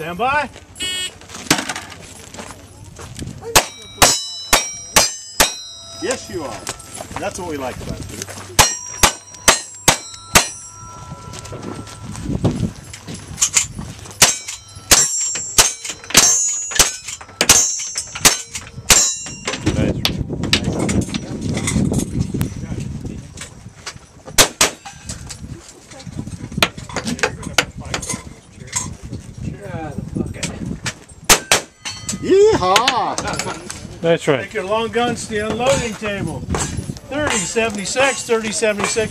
Stand by. Yes, you are. That's what we like about you. Yeehaw! That's right. Take your long guns to the unloading table. 30, 76, 30, 76.